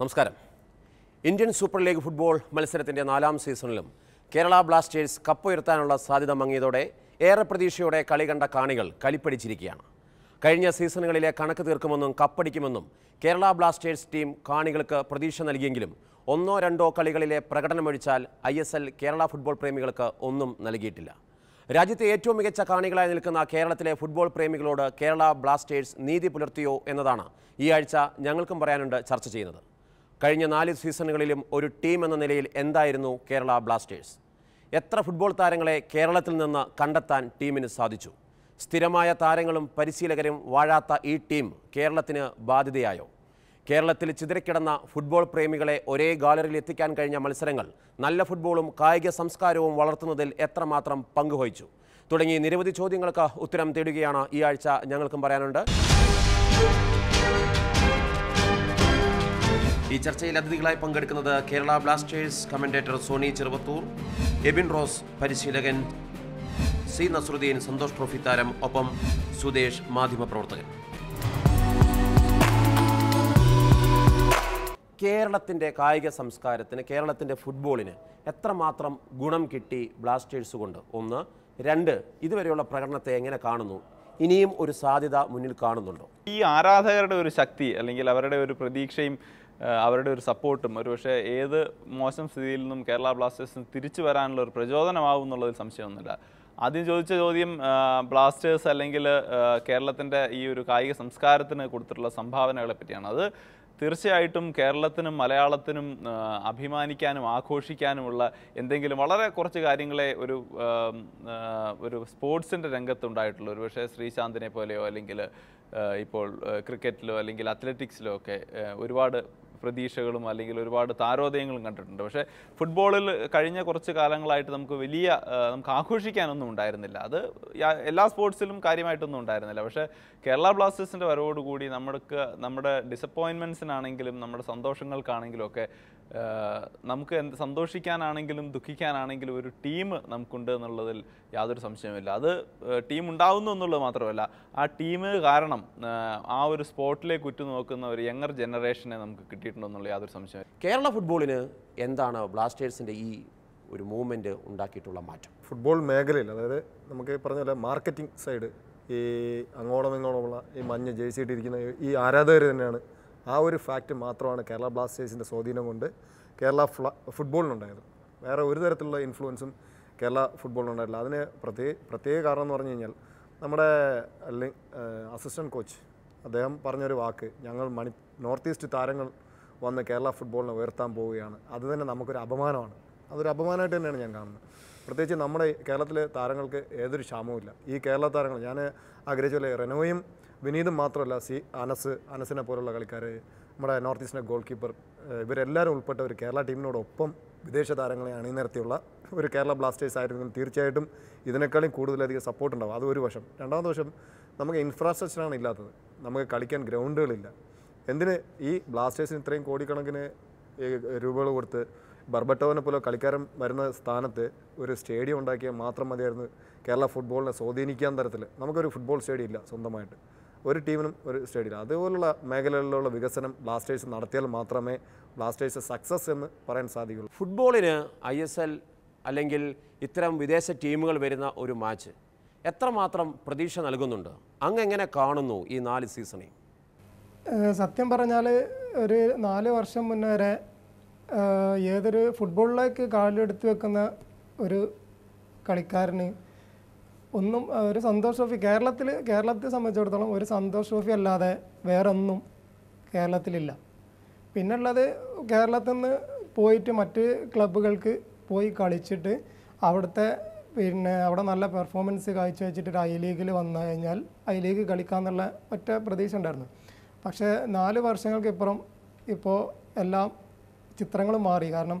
നമസ്കാരം. Indian super league football മത്സരത്തിന്റെ നാലാം സീസണിലും കേരള ബ്ലാസ്റ്റേഴ്സ് കപ്പുയർത്താനുള്ള സാധ്യത മങ്ങിയതോടെ ഏറെ പ്രതീക്ഷയോടെ കളി കണ്ട കാണികൾ കളിപ്പടിച്ചിരിക്കുകയാണ് കഴിഞ്ഞ സീസണുകളിലെ കണക്ക് തീർക്കുമെന്നും കപ്പടിക്കുമെന്നും കേരള ബ്ലാസ്റ്റേഴ്സ് ടീം കാണികൾക്ക് പ്രതീക്ഷ നൽകിയെങ്കിലും ഒന്നോ രണ്ടോ കളികളിലെ പ്രകടനമൊഴിച്ചാൽ I S L Kerala football പ്രേമികൾക്ക് ഒന്നും നൽകിയിട്ടില്ല. രാജ്യത്തെ ഏറ്റവും മികച്ച കാണികളായി നിൽക്കുന്ന കേരളത്തിലെ ഫുട്ബോൾ പ്രേമികളോട് കേരള ബ്ലാസ്റ്റേഴ്സ് നീതി പുലർത്തിയോ എന്നതാണ് ഈ ആഴ്ച ഞങ്ങൾക്കും പറയാനുണ്ട് ചർച്ച ചെയ്യുന്നത്. കഴിഞ്ഞ നാല് സീസണുകളിലും ഒരു ടീം എന്ന നിലയിൽ എന്തായിരുന്നു കേരള ബ്ലാസ്റ്റേഴ്സ്? എത്ര ഫുട്ബോൾ താരങ്ങളെ കേരളത്തിൽ നിന്ന് കണ്ടെത്താൻ ടീമിന് സാധിച്ചു? സ്ഥിരമായ താരങ്ങളും പരിശീലകരും വാഴാത്ത ഈ ടീം കേരളത്തിന് ബാധ്യതയായോ? കേരളത്തിൽ ചിതറിക്കിടന്ന ഫുട്ബോൾ പ്രേമികളെ ഒരേ ഗാലറിയിൽ എത്തിക്കാൻ കഴിഞ്ഞ മത്സരങ്ങൾ നല്ല ഫുട്ബോളും കായിക സംസ്കാരവും വളർത്തുന്നതിൽ എത്രമാത്രം പങ്കുവഹിച്ചു? തുടങ്ങി നിരവധി ചോദ്യങ്ങൾക്ക് ഉത്തരം തേടുകയാണ് ഈ ആഴ്ച ഞങ്ങൾക്കും പറയാനുണ്ട്. ഈ ചർച്ചയിൽ അതിഥികളായി പങ്കെടുക്കുന്നത് Kerala Blasters commentator Sony Cheruvathur Ebin Rose പരിശീലകൻ സി നസറുദ്ദീൻ സന്തോഷ് ട്രോഫി താരം ഒപ്പം സുദേശ് മാധ്യമപ്രവർത്തകൻ. കേരളത്തിന്റെ കായിക സംസ്കാരത്തിന് കേരളത്തിന്റെ ഫുട്ബോളിന് എത്രമാത്രം ഗുണം കിട്ടി ബ്ലാസ്റ്റേഴ്സ് കൊണ്ട്? ഒന്ന്. രണ്ട്. ഇതുവരെയുള്ള പ്രകടനത്തെ എങ്ങനെ കാണുന്നു? ഇനിയും ഒരു സാധ്യത മുന്നിൽ കാണുന്നുണ്ടോ? ഈ ആരാധകരുടെ ഒരു ശക്തി അല്ലെങ്കിൽ അവരുടെ ഒരു പ്രതീക്ഷയും അവരുടെ ഒരു സപ്പോർട്ടും ഒരുപക്ഷെ ഏത് മോശം സ്ഥിതിയിൽ നിന്നും കേരള ബ്ലാസ്റ്റേഴ്സിന് തിരിച്ചു വരാനുള്ള ഒരു പ്രചോദനമാവും എന്നുള്ളതിൽ സംശയമൊന്നുമില്ല. ആദ്യം ചോദിച്ച ചോദ്യം ബ്ലാസ്റ്റേഴ്സ് അല്ലെങ്കിൽ കേരളത്തിന്റെ ഈ ഒരു കായിക സംസ്കാരത്തിന് കൊടുത്തിട്ടുള്ള സംഭാവനകളെ പറ്റിയാണ്. അത് തീർച്ചയായിട്ടും കേരളത്തിനും മലയാളത്തിനും അഭിമാനിക്കാനും ആഘോഷിക്കാനുമുള്ള എന്തെങ്കിലും വളരെ കുറച്ച് കാര്യങ്ങളെ ഒരു ഒരു സ്പോർട്സിന്റെ രംഗത്തുണ്ടായിട്ടുള്ളൂ ഒരു പക്ഷേ ശ്രീശാന്തിനെ പോലെയോ അല്ലെങ്കിൽ ഇപ്പോൾ ക്രിക്കറ്റിലോ അല്ലെങ്കിൽ അത്ലറ്റിക്സിലോ ഒക്കെ ഒരുപാട് പ്രതീക്ഷകളും അല്ലെങ്കിൽ ഒരുപാട് താരോദയങ്ങളും കണ്ടിട്ടുണ്ട്. പക്ഷേ ഫുട്ബോളിൽ കഴിഞ്ഞ കുറച്ച് കാലങ്ങളായിട്ട് നമുക്ക് വലിയ നമുക്ക് ആഘോഷിക്കാനൊന്നും ഉണ്ടായിരുന്നില്ല. അത് എല്ലാ സ്പോർട്സിലും കാര്യമായിട്ടൊന്നും ഉണ്ടായിരുന്നില്ല. പക്ഷേ കേരള ബ്ലാസ്റ്റേഴ്സിന്റെ വരവോടുകൂടി നമ്മൾക്ക് നമ്മുടെ ഡിസപ്പോയിൻമെന്റ്സിനാണെങ്കിലും നമ്മുടെ സന്തോഷങ്ങൾക്കാണെങ്കിലും ഒക്കെ നമുക്ക് എന്ത് സന്തോഷിക്കാനാണെങ്കിലും ദുഃഖിക്കാനാണെങ്കിലും ഒരു ടീം നമുക്കുണ്ട് എന്നുള്ളതിൽ യാതൊരു സംശയവുമില്ല. അത് ടീം ഉണ്ടാവുന്നു എന്നുള്ളത് മാത്രമല്ല ആ ടീം കാരണം ആ, ഒരു സ്പോർട്ടിലേക്ക് ഉറ്റുനോക്കുന്ന ഒരു യങ്ങർ ജനറേഷനെ നമുക്ക് കിട്ടിയിട്ടുണ്ടെന്നുള്ള യാതൊരു സംശയവും കേരള ഫുട്ബോളിന് എന്താണ് ബ്ലാസ്റ്റേഴ്സിന്റെ ഈ ഒരു മൂവ്മെന്റ് ഉണ്ടാക്കിയിട്ടുള്ള മാറ്റം? ഫുട്ബോൾ മേഖലയിൽ അതായത് നമുക്ക് ഈ പറഞ്ഞ പോലെ മാർക്കറ്റിംഗ് സൈഡ് ഈ അങ്ങോളം ഇങ്ങോളമുള്ള ഈ മഞ്ഞ ജേഴ്സി ഇട്ടിരിക്കുന്ന ഈ ആരാധകർ തന്നെയാണ് ആ ഒരു ഫാക്റ്റ് മാത്രമാണ് കേരള ബ്ലാസ്റ്റേഴ്സിന്റെ സ്വാധീനം കൊണ്ട് കേരള ഫുട്ബോളിനുണ്ടായത് വേറെ ഒരു തരത്തിലുള്ള ഇൻഫ്ലുവൻസും കേരള ഫുട്ബോളിനുണ്ടായിട്ടില്ല അതിന് പ്രത്യേക പ്രത്യേക കാരണം എന്ന് പറഞ്ഞു കഴിഞ്ഞാൽ നമ്മുടെ അസിസ്റ്റന്റ് കോച്ച് അദ്ദേഹം പറഞ്ഞൊരു വാക്ക് ഞങ്ങൾ മണി നോർത്ത് ഈസ്റ്റ് താരങ്ങൾ വന്ന് കേരള ഫുട്ബോളിനെ ഉയർത്താൻ പോവുകയാണ്. അത് തന്നെ നമുക്കൊരു അപമാനമാണ്. അതൊരു അപമാനമായിട്ട് തന്നെയാണ് ഞാൻ കാണുന്നത്. പ്രത്യേകിച്ച് നമ്മുടെ കേരളത്തിലെ താരങ്ങൾക്ക് ഏതൊരു ക്ഷാമവുമില്ല. ഈ കേരള താരങ്ങൾ ഞാൻ ആഗ്രഹിച്ച പോലെ റെനോയും വിനീതും മാത്രമല്ല സി അനസ് അനസിനെ പോലുള്ള കളിക്കാർ നമ്മുടെ നോർത്ത് ഈസ്റ്റിന്റെ ഗോൾ കീപ്പർ ഇവരെല്ലാവരും ഉൾപ്പെട്ട ഒരു കേരള ടീമിനോടൊപ്പം വിദേശ താരങ്ങളെ അണിനിരത്തിയുള്ള ഒരു കേരള ബ്ലാസ്റ്റേഴ്സ് ആയിരുന്നെങ്കിൽ തീർച്ചയായിട്ടും ഇതിനേക്കാളും കൂടുതലധികം സപ്പോർട്ട് ഉണ്ടാവും. അത് വശം. രണ്ടാമത്തെ വശം നമുക്ക് ഇൻഫ്രാസ്ട്രക്ചറാണ് ഇല്ലാത്തത്. നമുക്ക് കളിക്കാൻ ഗ്രൗണ്ടുകളില്ല. എന്തിന് ഈ ബ്ലാസ്റ്റേഴ്സിന് ഇത്രയും കോടിക്കണക്കിന് രൂപകൾ കൊടുത്ത് ബർബട്ടോവിനെ പോലെ കളിക്കാരൻ വരുന്ന സ്ഥാനത്ത് ഒരു സ്റ്റേഡിയം ഉണ്ടാക്കിയാൽ മാത്രം മതിയായിരുന്നു കേരള ഫുട്ബോളിനെ സ്വാധീനിക്കാൻ തരത്തിൽ നമുക്കൊരു ഫുട്ബോൾ സ്റ്റേഡിയം ഇല്ല സ്വന്തമായിട്ട്. ഒരു ടീമിനും ഒരു സ്റ്റേഡിയം ഇല്ല അതുപോലുള്ള മേഖലകളിലുള്ള വികസനം ബ്ലാസ്റ്റേഴ്സ് നടത്തിയാൽ മാത്രമേ ബ്ലാസ്റ്റേഴ്സ് സക്സസ് എന്ന് പറയാൻ സാധിക്കുള്ളൂ. ഫുട്ബോളിന് ഐ എസ് എൽ അല്ലെങ്കിൽ ഇത്തരം വിദേശ ടീമുകൾ വരുന്ന ഒരു മാച്ച് എത്രമാത്രം പ്രതീക്ഷ നൽകുന്നുണ്ട്? അങ്ങ് എങ്ങനെ കാണുന്നു ഈ നാല് സീസണെ? സത്യം പറഞ്ഞാൽ ഒരു നാല് വർഷം മുന്നേ വരെ ഏതൊരു ഫുട്ബോളിലേക്ക് കാലെടുത്ത് വെക്കുന്ന ഒരു കളിക്കാരന് ഒന്നും ഒരു സന്തോഷ് ട്രോഫി കേരളത്തിൽ കേരളത്തെ സംബന്ധിച്ചിടത്തോളം ഒരു സന്തോഷ് ട്രോഫി അല്ലാതെ വേറെ ഒന്നും കേരളത്തിലില്ല. പിന്നുള്ളത് കേരളത്തിൽ നിന്ന് പോയിട്ട് മറ്റ് ക്ലബ്ബുകൾക്ക് പോയി കളിച്ചിട്ട് അവിടുത്തെ പിന്നെ അവിടെ നല്ല പെർഫോമൻസ് കാഴ്ചവെച്ചിട്ട് ഒരു ഐ ലീഗിൽ വന്നു കഴിഞ്ഞാൽ ഐ ലീഗ് കളിക്കാന്നുള്ള ഒറ്റ പ്രതീക്ഷ ഉണ്ടായിരുന്നു. പക്ഷേ നാല് വർഷങ്ങൾക്ക് ഇപ്പുറം ഇപ്പോൾ എല്ലാം ചിത്രങ്ങളും മാറി. കാരണം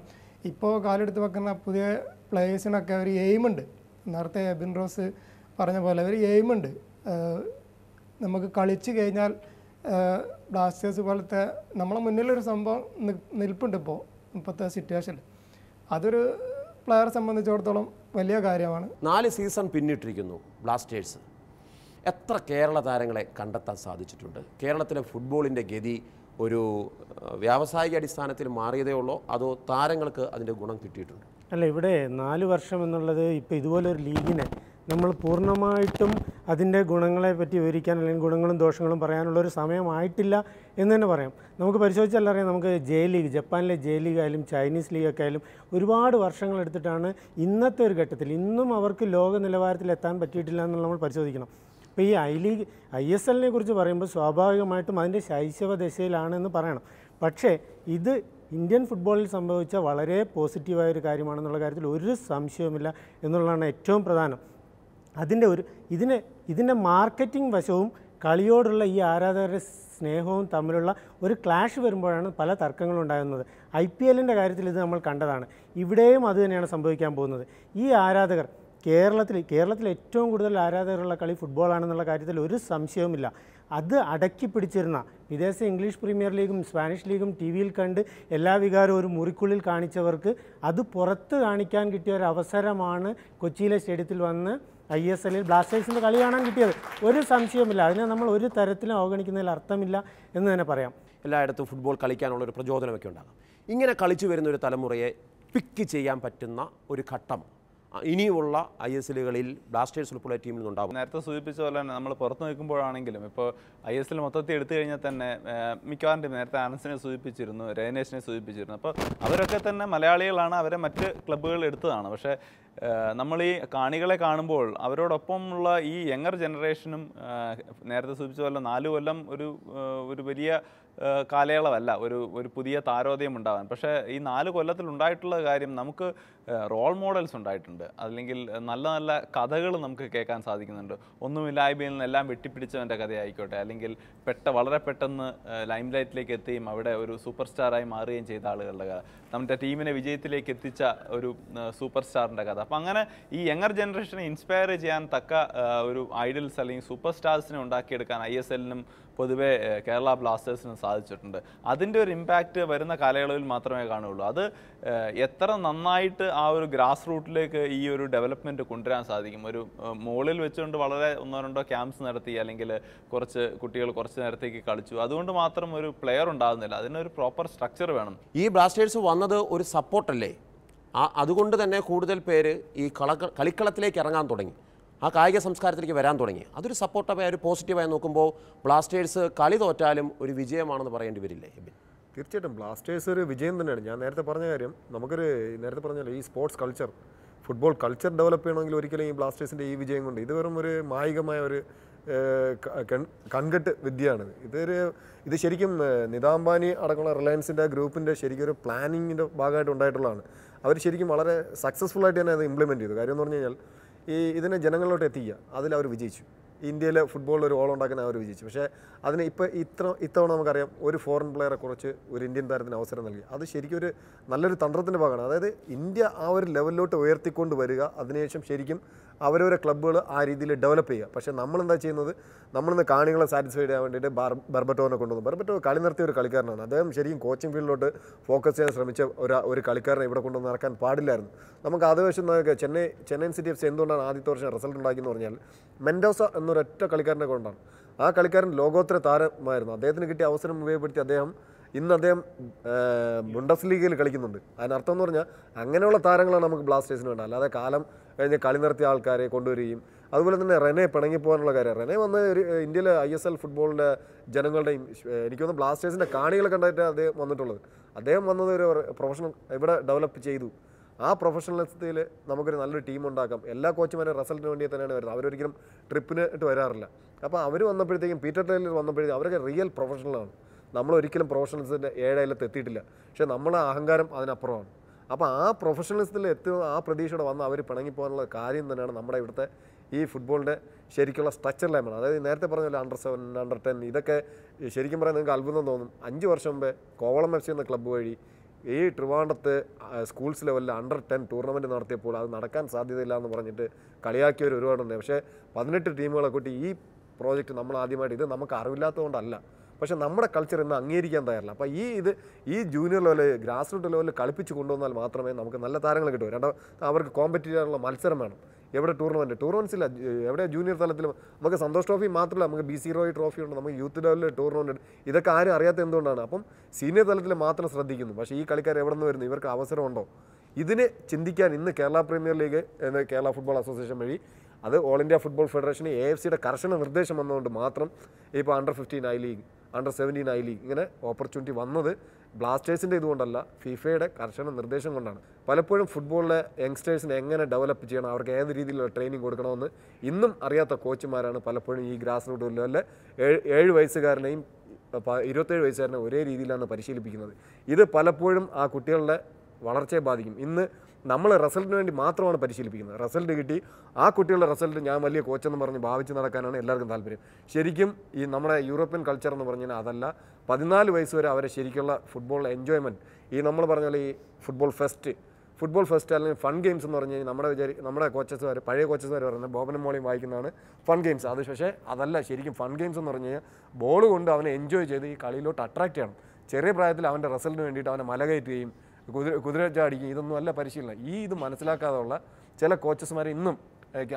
ഇപ്പോൾ കാലെടുത്ത് വെക്കുന്ന പുതിയ പ്ലേയേഴ്സിനൊക്കെ ഒരു എയിമുണ്ട് നേരത്തെ എബിൻ റോസ് പറഞ്ഞ പോലെ ഒരു എയിമുണ്ട് നമുക്ക് കളിച്ചു കഴിഞ്ഞാൽ ബ്ലാസ്റ്റേഴ്സ് പോലത്തെ നമ്മളെ മുന്നിലൊരു സംഭവം നിൽപ്പുണ്ട് ഇപ്പോൾ ഇപ്പോഴത്തെ സിറ്റുവേഷനിൽ അതൊരു പ്ലെയറെ സംബന്ധിച്ചിടത്തോളം വലിയ കാര്യമാണ്. നാല് സീസൺ പിന്നിട്ടിരിക്കുന്നു ബ്ലാസ്റ്റേഴ്സ്. എത്ര കേരള താരങ്ങളെ കണ്ടെത്താൻ സാധിച്ചിട്ടുണ്ട്? കേരളത്തിലെ ഫുട്ബോളിന്റെ ഗതി ഒരു വ്യാവസായിക അടിസ്ഥാനത്തിൽ മാറിയതേ ഉള്ളോ? അതോ താരങ്ങൾക്ക് അതിന്റെ ഗുണം കിട്ടിയിട്ടുണ്ട്? അല്ല ഇവിടെ നാല് വർഷം എന്നുള്ളത് ഇപ്പോൾ ഇതുപോലൊരു ലീഗിനെ നമ്മൾ പൂർണമായിട്ടും അതിന്റെ ഗുണങ്ങളെ പറ്റി വിവരിക്കാൻ അല്ലെങ്കിൽ ഗുണങ്ങളും ദോഷങ്ങളും പറയാനുള്ള ഒരു സമയമായിട്ടില്ല എന്ന് തന്നെ പറയാം. നമുക്ക് പരിശോധിച്ചാൽ അറിയാം നമുക്ക് ജെ ലീഗ് ജപ്പാനിലെ ജെ ലീഗ് ആയാലും ചൈനീസ് ലീഗൊക്കെ ആയാലും ഒരുപാട് വർഷങ്ങൾ എടുത്തിട്ടാണ് ഇന്നത്തെ ഒരു ഘട്ടത്തിൽ ഇന്നും അവർക്ക് ലോക നിലവാരത്തിൽ എത്താൻ പറ്റിയിട്ടില്ല എന്നുള്ള നമ്മൾ പരിശോധിക്കണം. ഇപ്പോൾ ഈ ഐ ലീഗ് ഐ എസ് എല്ലിനെ കുറിച്ച് പറയുമ്പോൾ സ്വാഭാവികമായിട്ടും അതിന്റെ ശൈശവ ദശയിലാണെന്ന് പറയണം. പക്ഷേ ഇത് ഇന്ത്യൻ ഫുട്ബോളിൽ സംഭവിച്ച വളരെ പോസിറ്റീവായ ഒരു കാര്യമാണെന്നുള്ള കാര്യത്തിൽ ഒരു സംശയവുമില്ല എന്നുള്ളതാണ് ഏറ്റവും പ്രധാനം. അതിന്റെ ഒരു ഇതിനെ ഇതിന്റെ മാർക്കറ്റിംഗ് വശവും കളിയോടുള്ള ഈ ആരാധകരുടെ സ്നേഹവും തമ്മിലുള്ള ഒരു ക്ലാഷ് വരുമ്പോഴാണ് പല തർക്കങ്ങളും ഉണ്ടാകുന്നത് ഐ പി എല്ലിന്റെ കാര്യത്തിൽ ഇത് നമ്മൾ കണ്ടതാണ്. ഇവിടെയും അത് തന്നെയാണ് സംഭവിക്കാൻ പോകുന്നത്. ഈ ആരാധകർ കേരളത്തിൽ കേരളത്തിൽ ഏറ്റവും കൂടുതൽ ആരാധകരുള്ള കളി ഫുട്ബോളാണെന്നുള്ള കാര്യത്തിൽ ഒരു സംശയവുമില്ല. അത് അടക്കി പിടിച്ചിരുന്ന വിദേശ ഇംഗ്ലീഷ് പ്രീമിയർ ലീഗും സ്പാനിഷ് ലീഗും ടി വിയിൽ കണ്ട് എല്ലാ വികാരവും ഒരു മുറിക്കുള്ളിൽ കാണിച്ചവർക്ക് അത് പുറത്ത് കാണിക്കാൻ കിട്ടിയ ഒരു അവസരമാണ് കൊച്ചിയിലെ സ്റ്റേഡിയത്തിൽ വന്ന് ഐ എസ് എല്ലിൽ ബ്ലാസ്റ്റേഴ്സിന്റെ കളി കാണാൻ കിട്ടിയത്. ഒരു സംശയമില്ല അതിനെ നമ്മൾ ഒരു തരത്തിലും അവഗണിക്കുന്നതിൽ അർത്ഥമില്ല എന്ന് തന്നെ പറയാം. എല്ലായിടത്തും ഫുട്ബോൾ കളിക്കാനുള്ള ഒരു പ്രചോദനമൊക്കെ ഉണ്ടാകും. ഇങ്ങനെ കളിച്ചു വരുന്ന ഒരു തലമുറയെ പിക്ക് ചെയ്യാൻ പറ്റുന്ന ഒരു ഘട്ടം ഇനിയുള്ള ഐ എസ് എല്ലുകളിൽ ബ്ലാസ്റ്റേഴ്സ് ഉൾപ്പെടെ ടീമിൽ നിന്നുണ്ടാകും നേരത്തെ സൂചിപ്പിച്ച പോലെ തന്നെ നമ്മൾ പുറത്ത് നിൽക്കുമ്പോഴാണെങ്കിലും ഇപ്പോൾ ഐ എസ് എൽ മൊത്തത്തിൽ എടുത്തു കഴിഞ്ഞാൽ തന്നെ മിക്കവാറും ടീം നേരത്തെ ആനസിനെ സൂചിപ്പിച്ചിരുന്നു രേനേഷിനെ സൂചിപ്പിച്ചിരുന്നു. അപ്പോൾ അവരൊക്കെ തന്നെ മലയാളികളാണ് അവരെ മറ്റ് ക്ലബ്ബുകൾ എടുത്തതാണ്. പക്ഷേ നമ്മൾ ഈ കാണികളെ കാണുമ്പോൾ അവരോടൊപ്പമുള്ള ഈ യങ്ങർ ജനറേഷനും നേരത്തെ സൂചിപ്പിച്ച പോലെ നാല് കൊല്ലം ഒരു ഒരു വലിയ കാലയളവല്ല ഒരു ഒരു പുതിയ താരോദയം ഉണ്ടാവാൻ. പക്ഷേ ഈ നാല് കൊല്ലത്തിൽ ഉണ്ടായിട്ടുള്ള കാര്യം നമുക്ക് റോൾ മോഡൽസ് ഉണ്ടായിട്ടുണ്ട്. അല്ലെങ്കിൽ നല്ല നല്ല കഥകൾ നമുക്ക് കേൾക്കാൻ സാധിക്കുന്നുണ്ട്. ഒന്നുമില്ലായ്മയിൽ നിന്ന് എല്ലാം വെട്ടിപ്പിടിച്ചവന്റെ കഥയായിക്കോട്ടെ. അല്ലെങ്കിൽ പെട്ട വളരെ പെട്ടെന്ന് ലൈംലൈറ്റിലേക്ക് എത്തുകയും അവിടെ ഒരു സൂപ്പർ സ്റ്റാറായി മാറുകയും ചെയ്ത ആളുകളുടെ കഥ. നമ്മുടെ ടീമിനെ വിജയത്തിലേക്ക് എത്തിച്ച ഒരു സൂപ്പർ സ്റ്റാറിന്റെ കഥ. അപ്പം അങ്ങനെ ഈ യങ്ങർ ജനറേഷനെ ഇൻസ്പയർ ചെയ്യാൻ തക്ക ഒരു ഐഡൽസ് അല്ലെങ്കിൽ സൂപ്പർ സ്റ്റാർസിനെ ഉണ്ടാക്കിയെടുക്കാൻ ഐ എസ് എല്ലിനും പൊതുവെ കേരള ബ്ലാസ്റ്റേഴ്സിന് സാധിച്ചിട്ടുണ്ട്. അതിന്റെ ഒരു ഇമ്പാക്റ്റ് വരുന്ന കാലയളവിൽ മാത്രമേ കാണുകയുള്ളൂ. അത് എത്ര നന്നായിട്ട് ആ ഒരു ഗ്രാസ് റൂട്ടിലേക്ക് ഈ ഒരു ഡെവലപ്മെന്റ് കൊണ്ടുവരാൻ സാധിക്കും. ഒരു മുകളിൽ വെച്ചുകൊണ്ട് വളരെ ഒന്നോ രണ്ടോ ക്യാമ്പ്സ് നടത്തി അല്ലെങ്കിൽ കുറച്ച് കുട്ടികൾ കുറച്ച് നേരത്തേക്ക് കളിച്ചു. അതുകൊണ്ട് മാത്രം ഒരു പ്ലെയർ ഉണ്ടാകുന്നില്ല. അതിനൊരു പ്രോപ്പർ സ്ട്രക്ചർ വേണം. ഈ ബ്ലാസ്റ്റേഴ്സ് വന്നത് ഒരു സപ്പോർട്ടല്ലേ ആ അതുകൊണ്ട് തന്നെ കൂടുതൽ പേര് ഈ കള കളിക്കളത്തിലേക്ക് ഇറങ്ങാൻ തുടങ്ങി. ആ കായിക സംസ്കാരത്തിലേക്ക് വരാൻ തുടങ്ങി. അതൊരു സപ്പോർട്ടായ ഒരു പോസിറ്റീവായി നോക്കുമ്പോൾ ബ്ലാസ്റ്റേഴ്സ് കളി തോറ്റാലും ഒരു വിജയമാണെന്ന് പറയേണ്ടി വരില്ലേ തീർച്ചയായിട്ടും. ബ്ലാസ്റ്റേഴ്സ് ഒരു വിജയം തന്നെയാണ്. ഞാൻ നേരത്തെ പറഞ്ഞ കാര്യം നമുക്കൊരു നേരത്തെ പറഞ്ഞല്ലോ ഈ sports culture football culture develop ചെയ്യണമെങ്കിൽ ഒരിക്കലും ഈ ബ്ലാസ്റ്റേഴ്സിന്റെ ഈ വിജയം കൊണ്ട്. ഇത് വെറും ഒരു മായികമായ ഒരു കൺകെട്ട് വിദ്യയാണ്. ഇതൊരു ഇത് ശരിക്കും നിതാംബാനി അടക്കമുള്ള റിലയൻസിന്റെ ഗ്രൂപ്പിന്റെ ശരിക്കും ഒരു പ്ലാനിങ്ങിന്റെ ഭാഗമായിട്ട് ഉണ്ടായിട്ടുള്ളതാണ്. അവർ ശരിക്കും വളരെ സക്സസ്ഫുൾ ആയിട്ട് തന്നെ അത് ഇംപ്ലിമെന്റ് ചെയ്തു. കാര്യം എന്ന് പറഞ്ഞു കഴിഞ്ഞാൽ ഈ ഇതിനെ ജനങ്ങളിലോട്ട് എത്തിക്കുക. അതിൽ അവർ വിജയിച്ചു. ഇന്ത്യയിലെ ഫുട്ബോളിൽ ഒരു ഓൾ ഉണ്ടാക്കാൻ അവർ വിജയിച്ചു. പക്ഷേ അതിന് ഇപ്പോൾ ഇത്ര ഇത്തവണ നമുക്കറിയാം ഒരു ഫോറിൻ പ്ലെയറെ കുറച്ച് ഒരു ഇന്ത്യൻ താരത്തിന് അവസരം നൽകി. അത് ശരിക്കും ഒരു നല്ലൊരു തന്ത്രത്തിന്റെ ഭാഗമാണ്. അതായത് ഇന്ത്യ ആ ഒരു ലെവലിലോട്ട് ഉയർത്തിക്കൊണ്ട് വരിക അതിനുശേഷം ശരിക്കും അവരവരെ ക്ലബ്ബുകൾ ആ രീതിയിൽ ഡെവലപ്പ് ചെയ്യുക. പക്ഷേ നമ്മളെന്താ ചെയ്യുന്നത്? നമ്മളിന്ന് കാണികളെ സാറ്റിസ്ഫൈഡ് ചെയ്യാൻ വേണ്ടിയിട്ട് ബാർ ബർബറ്റോനെ കൊണ്ടുവന്നു. ബർബറ്റോ കളി നിർത്തിയ ഒരു കളിക്കാരനാണ്. അദ്ദേഹം ശരിക്കും കോച്ചിങ് ഫീൽഡിലോട്ട് ഫോക്കസ് ചെയ്യാൻ ശ്രമിച്ച ഒരു ഒരു കളിക്കാരനെ ഇവിടെ കൊണ്ടുവന്ന് നടക്കാൻ പാടില്ലായിരുന്നു. നമുക്ക് വശം നോക്കുക Chennai Chennai city F C എന്തുകൊണ്ടാണ് ആദ്യത്തെ വർഷം റിസൾട്ട് ഉണ്ടാക്കിയെന്ന് പറഞ്ഞാൽ മെൻഡോസ എന്നൊരൊറ്റ കളിക്കാരനെ കൊണ്ടാണ്. ആ കളിക്കാരൻ ലോകോത്തര താരമായിരുന്നു. അദ്ദേഹത്തിന് കിട്ടിയ അവസരം ഉപയോഗപ്പെടുത്തി അദ്ദേഹം ഇന്ന് അദ്ദേഹം ബുണ്ടസ് ലീഗിൽ കളിക്കുന്നുണ്ട്. അതിനർത്ഥം എന്ന് പറഞ്ഞാൽ അങ്ങനെയുള്ള താരങ്ങളാണ് നമുക്ക് ബ്ലാസ്റ്റേഴ്സിന് വേണ്ട അല്ലാതെ കാലം കഴിഞ്ഞ് കളി നിർത്തിയ ആൾക്കാരെ കൊണ്ടുവരികയും അതുപോലെ തന്നെ റെനെ പിണങ്ങിപ്പോകാനുള്ള കാര്യം. റെനെ വന്ന് ഒരു ഇന്ത്യയിലെ ഐ എസ് എൽ ഫുട്ബോളിന്റെ ജനങ്ങളുടെയും എനിക്ക് തോന്നുന്നു ബ്ലാസ്റ്റേഴ്സിന്റെ കാണികളെ കണ്ടായിട്ട് അദ്ദേഹം വന്നിട്ടുള്ളത്. അദ്ദേഹം വന്നത് ഒരു പ്രൊഫഷണൽ ഇവിടെ ഡെവലപ്പ് ചെയ്തു. ആ പ്രൊഫഷണലിസത്തിൽ നമുക്കൊരു നല്ലൊരു ടീം ഉണ്ടാക്കാം. എല്ലാ കോച്ചുമാരും റിസൾട്ടിന് വേണ്ടി തന്നെയാണ് വരുന്നത്. അവരൊരിക്കലും ട്രിപ്പിന് ഇട്ട് വരാറില്ല. അപ്പോൾ അവർ വന്നപ്പോഴത്തേക്കും പീറ്റർ ടൈലർ വന്നപ്പോഴത്തേക്കും അവരൊക്കെ റിയൽ പ്രൊഫഷണലാണ്. നമ്മളൊരിക്കലും പ്രൊഫഷണൽസിന്റെ ഏഴയിലത്ത് എത്തിയിട്ടില്ല. പക്ഷേ നമ്മളെ അഹങ്കാരം അതിനപ്പുറമാണ്. അപ്പോൾ ആ പ്രൊഫഷണലിസത്തിൽ എത്തുന്ന ആ പ്രതീക്ഷയോടെ വന്ന് അവർ പിണങ്ങിപ്പോകാനുള്ള കാര്യം തന്നെയാണ് നമ്മുടെ ഇവിടുത്തെ ഈ ഫുട്ബോളിന്റെ ശരിക്കുള്ള സ്ട്രക്ചർ ലൈമാണ് അതായത് നേരത്തെ പറഞ്ഞ അണ്ടർ സെവൻ അണ്ടർ ടെൻ ഇതൊക്കെ ശരിക്കും പറയാൻ നിങ്ങൾക്ക് അത്ഭുതം തോന്നും. അഞ്ച് വർഷം മുമ്പേ കോവളം എഫ് സി എന്ന ക്ലബ്ബ് വഴി ഈ ട്രിവാണ്ടത്ത് സ്കൂൾസ് ലെവലിൽ അണ്ടർ ടെൻ ടൂർണമെന്റ് നടത്തിയപ്പോൾ അത് നടക്കാൻ സാധ്യതയില്ല എന്ന് പറഞ്ഞിട്ട് കളിയാക്കിയവർ ഒരുപാടുണ്ട്. പക്ഷേ പതിനെട്ട് ടീമുകളെ കൂട്ടി ഈ പ്രോജക്റ്റ് നമ്മൾ ആദ്യമായിട്ട് ഇത് നമുക്ക് അറിവില്ലാത്തതുകൊണ്ടല്ല. പക്ഷേ നമ്മുടെ കൾച്ചർ ഇന്ന് അംഗീകരിക്കാൻ തയ്യാറില്ല. അപ്പോൾ ഈ ഇത് ഈ ജൂനിയർ ലെവലിൽ ഗ്രാസ് റൂട്ട് ലെവലിൽ കളിപ്പിച്ച് കൊണ്ടുവന്നാൽ മാത്രമേ നമുക്ക് നല്ല താരങ്ങൾ കിട്ടൂ. രണ്ടോ അവർക്ക് കോമ്പറ്റീവ് ആയിട്ടുള്ള മത്സരം വേണം. എവിടെ ടൂർണമെന്റ് ടൂർണമെന്റ്സ് ഇല്ല. എവിടെ ജൂനിയർ തലത്തിൽ നമുക്ക് സന്തോഷ് ട്രോഫി മാത്രമല്ല നമുക്ക് ബി സി റോയി ട്രോഫി ഉണ്ട് നമുക്ക് യൂത്ത് ലെവലിൽ ടൂർണമെന്റ് ഉണ്ട്. ഇതൊക്കെ ആരും അറിയാത്ത എന്തുകൊണ്ടാണ്? അപ്പം സീനിയർ തലത്തിൽ മാത്രം ശ്രദ്ധിക്കുന്നു. പക്ഷേ ഈ കളിക്കാർ എവിടെ നിന്ന് വരുന്നു? ഇവർക്ക് അവസരമുണ്ടോ ഇതിനെ ചിന്തിക്കാൻ ഇന്ന് കേരള പ്രീമിയർ ലീഗ് എന്ന കേരള ഫുട്ബോൾ അസോസിയേഷൻ വഴി അത് ഓൾ ഇന്ത്യ ഫുട്ബോൾ ഫെഡറേഷന് എ എഫ് സിയുടെ കർശന നിർദ്ദേശം വന്നതുകൊണ്ട് മാത്രം ഇപ്പോൾ under fifteen I league under seventeen I league ഇങ്ങനെ ഓപ്പർച്യൂണിറ്റി വന്നത് ബ്ലാസ്റ്റേഴ്സിന്റെ ഇതുകൊണ്ടല്ല ഫിഫയുടെ കർശന നിർദ്ദേശം കൊണ്ടാണ്. പലപ്പോഴും ഫുട്ബോളിലെ യങ്സ്റ്റേഴ്സിനെ എങ്ങനെ ഡെവലപ്പ് ചെയ്യണം അവർക്ക് ഏത് രീതിയിലുള്ള ട്രെയിനിങ് കൊടുക്കണമെന്ന് ഇന്നും അറിയാത്ത കോച്ചുമാരാണ് പലപ്പോഴും ഈ ഗ്രാസ് റൂട്ട് ലെവലിലെ ഏഴ് ഏഴ് വയസ്സുകാരനെയും ഇരുപത്തേഴ് വയസ്സുകാരനെ ഒരേ രീതിയിലാണ് പരിശീലിപ്പിക്കുന്നത്. ഇത് പലപ്പോഴും ആ കുട്ടികളുടെ വളർച്ചയെ ബാധിക്കും. ഇന്ന് നമ്മൾ റിസൾട്ടിന് വേണ്ടി മാത്രമാണ് പരിശീലിപ്പിക്കുന്നത്. റിസൾട്ട് കിട്ടി. ആ കുട്ടികളുടെ റിസൾട്ട് ഞാൻ വലിയ കോച്ചെന്ന് പറഞ്ഞ് ഭാവിച്ച് നടക്കാനാണ് എല്ലാവർക്കും താല്പര്യം. ശരിക്കും ഈ നമ്മുടെ യൂറോപ്യൻ കൾച്ചർ എന്ന് പറഞ്ഞാൽ അതല്ല. പതിനാല് വയസ്സ് വരെ അവരെ ശരിക്കുള്ള ഫുട്ബോൾ എൻജോയ്മെന്റ് ഈ നമ്മൾ പറഞ്ഞ ഈ ഫുട്ബോൾ ഫെസ്റ്റ് ഫുട്ബോൾ ഫെസ്റ്റ് അല്ലെങ്കിൽ ഫൺ ഗെയിംസ് എന്ന് പറഞ്ഞു കഴിഞ്ഞാൽ നമ്മുടെ വിചാരി നമ്മുടെ കോച്ചസ്മാർ പഴയ കോച്ചസ്മാർ പറയുന്നത് ബോബനും മോളിയും വായിക്കുന്നതാണ് ഫൺ ഗെയിംസ് അത് പക്ഷേ അതല്ല. ശരിക്കും ഫൺ ഗെയിംസ് എന്ന് പറഞ്ഞു കഴിഞ്ഞാൽ ബോൾ കൊണ്ട് അവനെ എൻജോയ് ചെയ്ത് ഈ കളിയിലോട്ട് അട്രാക്റ്റ് ചെയ്യണം. ചെറിയ പ്രായത്തിൽ അവന്റെ റിസൾട്ടിന് വേണ്ടിയിട്ട് അവനെ മല കയറ്റുകയും കുതിര കുതിര ചാടിക്കുക ഇതൊന്നും അല്ല പരിശീലനം. ഈ ഇത് മനസ്സിലാക്കാതെയുള്ള ചില കോച്ചസ്മാർ ഇന്നും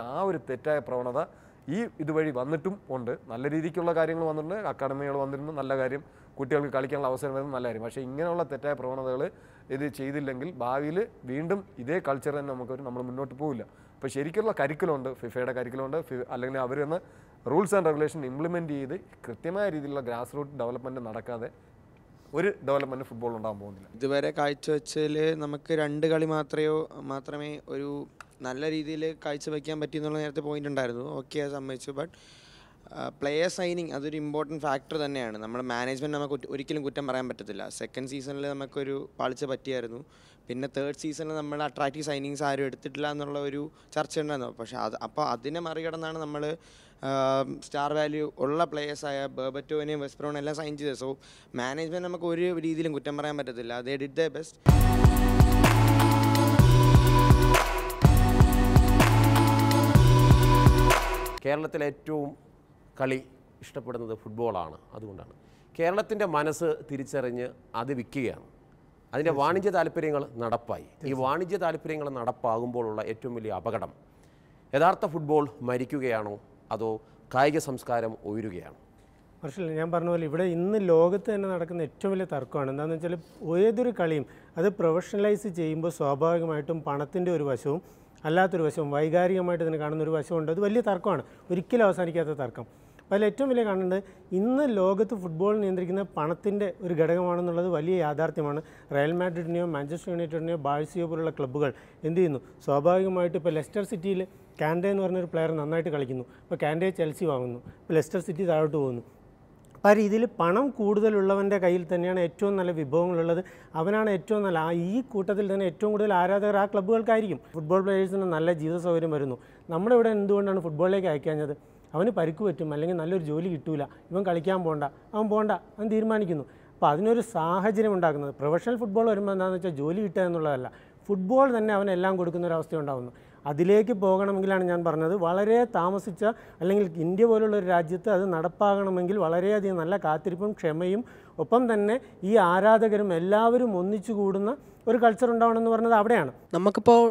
ആ ഒരു തെറ്റായ പ്രവണത ഈ ഇതുവഴി വന്നിട്ടും ഉണ്ട്. നല്ല രീതിക്കുള്ള കാര്യങ്ങൾ വന്നിട്ടുണ്ട്. അക്കാഡമികൾ വന്നിട്ടുണ്ട് നല്ല കാര്യം. കുട്ടികൾക്ക് കളിക്കാനുള്ള അവസരം വരുന്നത് നല്ല കാര്യം. പക്ഷേ ഇങ്ങനെയുള്ള തെറ്റായ പ്രവണതകൾ ഇത് ചെയ്തില്ലെങ്കിൽ ഭാവിയിൽ വീണ്ടും ഇതേ കൾച്ചർ തന്നെ നമുക്കൊരു നമ്മൾ മുന്നോട്ട് പോകില്ല അപ്പോൾ ശരിക്കുള്ള കരിക്കുലമുണ്ട് ഫിഫയുടെ കരിക്കുലമുണ്ട് ഫി- അല്ലെങ്കിൽ അവർ റൂൾസ് ആൻഡ് റെഗുലേഷൻ ഇംപ്ലിമെന്റ് ചെയ്ത് കൃത്യമായ രീതിയിലുള്ള ഗ്രാസ് റൂട്ട് ഡെവലപ്മെന്റ് നടക്കാതെ ഒരു ഡെവലപ്മെന്റ് ഫുട്ബോൾ ഉണ്ടാകാൻ പോകുന്നില്ല. ഇതുവരെ കാഴ്ചവെച്ചതിൽ നമുക്ക് രണ്ട് കളി മാത്രമേ മാത്രമേ ഒരു നല്ല രീതിയിൽ കാഴ്ചവെക്കാൻ പറ്റിയെന്നുള്ള നേരത്തെ പോയിന്റ് ഉണ്ടായിരുന്നു. ഓക്കെ സമ്മതിച്ചു. ബട്ട് പ്ലെയർ സൈനിങ് അതൊരു ഇമ്പോർട്ടന്റ് ഫാക്ടർ തന്നെയാണ്. നമ്മുടെ മാനേജ്മെന്റ് നമുക്ക് ഒരിക്കലും കുറ്റം പറയാൻ പറ്റത്തില്ല. സെക്കൻഡ് സീസണിൽ നമുക്കൊരു പാളിച്ച പറ്റിയായിരുന്നു. പിന്നെ തേർഡ് സീസണിൽ നമ്മൾ അട്രാക്റ്റീവ് സൈനിങ്സ് ആരും എടുത്തിട്ടില്ല എന്നുള്ള ഒരു ചർച്ച ഉണ്ടായിരുന്നു. പക്ഷേ അത് അപ്പോൾ അതിനെ മറികടന്നാണ് നമ്മൾ സ്റ്റാർ വാല്യൂ ഉള്ള പ്ലേയേഴ്സായ ബേബറ്റോനെയും വെസ്പ്രോണും എല്ലാം സൈൻ ചെയ്തത്. സോ മാനേജ്മെന്റ് നമുക്ക് ഒരു രീതിയിലും കുറ്റം പറയാൻ പറ്റത്തില്ല. ദേ ഡിഡ് ദ ബെസ്റ്റ് കേരളത്തിലെ ഏറ്റവും കളി ഇഷ്ടപ്പെടുന്നത് ഫുട്ബോളാണ് അതുകൊണ്ടാണ്. കേരളത്തിന്റെ മനസ്സ് തിരിച്ചറിഞ്ഞ് അത് വിൽക്കുകയാണ്. അതിന്റെ വാണിജ്യ താല്പര്യങ്ങൾ നടപ്പായി. ഈ വാണിജ്യ താല്പര്യങ്ങൾ നടപ്പാകുമ്പോഴുള്ള ഏറ്റവും വലിയ അപകടം യഥാർത്ഥ ഫുട്ബോൾ മരിക്കുകയാണോ അതോ കായിക സംസ്കാരം ഉയരുകയാണോ? പക്ഷേ ഞാൻ പറഞ്ഞ പോലെ ഇവിടെ ഇന്ന് ലോകത്ത് തന്നെ നടക്കുന്ന ഏറ്റവും വലിയ തർക്കമാണ്. എന്താണെന്ന് വെച്ചാൽ ഏതൊരു കളിയും അത് പ്രൊഫഷണലൈസ് ചെയ്യുമ്പോൾ സ്വാഭാവികമായിട്ടും പണത്തിന്റെ ഒരു വശവും അല്ലാത്തൊരു വശവും വൈകാരികമായിട്ട് ഇതിനെ കാണുന്ന ഒരു വശമുണ്ട് അത് വലിയ തർക്കമാണ്. ഒരിക്കലും അവസാനിക്കാത്ത തർക്കം. അതിൽ ഏറ്റവും വലിയ കാണേണ്ടത് ഇന്ന് ലോകത്ത് ഫുട്ബോൾ നിയന്ത്രിക്കുന്ന പണത്തിന്റെ ഒരു ഘടകമാണെന്നുള്ളത് വലിയ യാഥാർത്ഥ്യമാണ്. റയൽ മാഡ്രിഡിനെയോ മാഞ്ചസ്റ്റർ യുണൈറ്റഡിനെയോ ബാഴ്സിയോ പോലുള്ള ക്ലബ്ബുകൾ എന്ത് ചെയ്യുന്നു? സ്വാഭാവികമായിട്ട് ഇപ്പോൾ ലെസ്റ്റർ സിറ്റിയിൽ കാൻഡേ എന്ന് പറഞ്ഞൊരു പ്ലെയർ നന്നായിട്ട് കളിക്കുന്നു. അപ്പോൾ കാൻഡേ ചെൽസി വാങ്ങുന്നു. ഇപ്പോൾ ലെസ്റ്റർ സിറ്റി താഴോട്ട് പോകുന്നു. അപ്പോൾ ആ രീതിയിൽ പണം കൂടുതലുള്ളവന്റെ കയ്യിൽ തന്നെയാണ് ഏറ്റവും നല്ല വിഭവങ്ങളുള്ളത്. അവനാണ് ഏറ്റവും നല്ല ആ ഈ കൂട്ടത്തിൽ തന്നെ ഏറ്റവും കൂടുതൽ ആരാധകർ ആ ക്ലബ്ബുകൾക്കായിരിക്കും ഫുട്ബോൾ പ്ലേയേഴ്സിന് നല്ല ജീവിത സൗകര്യം വരുന്നു. നമ്മുടെ ഇവിടെ എന്തുകൊണ്ടാണ് ഫുട്ബോളിലേക്ക് അയക്കാഞ്ഞത്? അവന് പരിക്ക് പറ്റും അല്ലെങ്കിൽ നല്ലൊരു ജോലി കിട്ടൂല ഇവൻ കളിക്കാൻ പോകണ്ട അവൻ പോകണ്ട അവൻ തീരുമാനിക്കുന്നു. അപ്പോൾ അതിനൊരു സാഹചര്യം ഉണ്ടാക്കുന്നത് പ്രൊഫഷണൽ ഫുട്ബോൾ വരുമ്പോൾ എന്താണെന്ന് വെച്ചാൽ ജോലി കിട്ടുക എന്നുള്ളതല്ല ഫുട്ബോൾ തന്നെ അവനെല്ലാം കൊടുക്കുന്ന ഒരു അവസ്ഥ ഉണ്ടാകുന്നു അതിലേക്ക് പോകണമെങ്കിലാണ് ഞാൻ പറഞ്ഞത് വളരെ താമസിച്ച അല്ലെങ്കിൽ ഇന്ത്യ പോലുള്ള ഒരു രാജ്യത്ത് അത് നടപ്പാകണമെങ്കിൽ വളരെയധികം നല്ല കാത്തിരിപ്പും ക്ഷമയും ഒപ്പം തന്നെ ഈ ആരാധകരും എല്ലാവരും ഒന്നിച്ചു കൂടുന്ന ഒരു കൾച്ചർ ഉണ്ടാവണമെന്ന് പറഞ്ഞത് അവിടെയാണ്. നമുക്കിപ്പോൾ